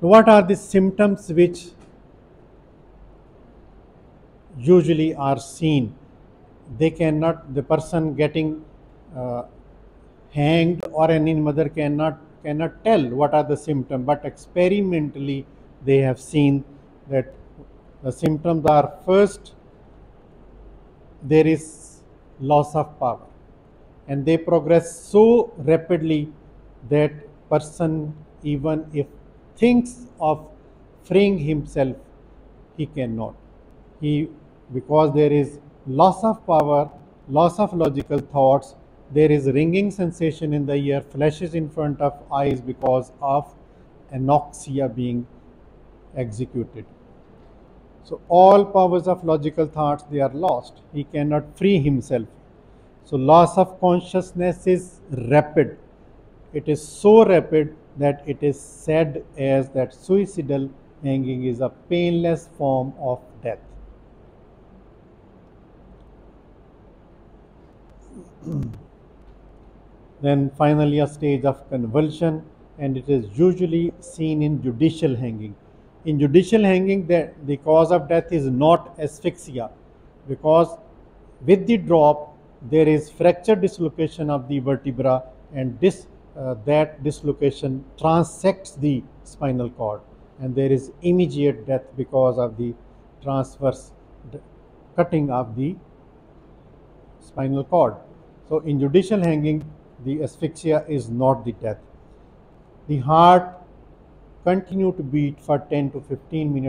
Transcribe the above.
What are the symptoms which usually are seen? They cannot, the person getting uh, hanged or any mother cannot cannot tell what are the symptoms, but experimentally they have seen that the symptoms are first there is loss of power and they progress so rapidly that person even if thinks of freeing himself he cannot. He because there is loss of power loss of logical thoughts there is ringing sensation in the ear flashes in front of eyes because of anoxia being executed. So all powers of logical thoughts they are lost. He cannot free himself. So loss of consciousness is rapid it is so rapid that it is said as that suicidal hanging is a painless form of death then finally a stage of convulsion and it is usually seen in judicial hanging. In judicial hanging the, the cause of death is not asphyxia because with the drop there is fracture dislocation of the vertebra and this uh, that dislocation transects the spinal cord and there is immediate death because of the transverse cutting of the spinal cord. So in judicial hanging the asphyxia is not the death. The heart continue to beat for 10 to 15 minutes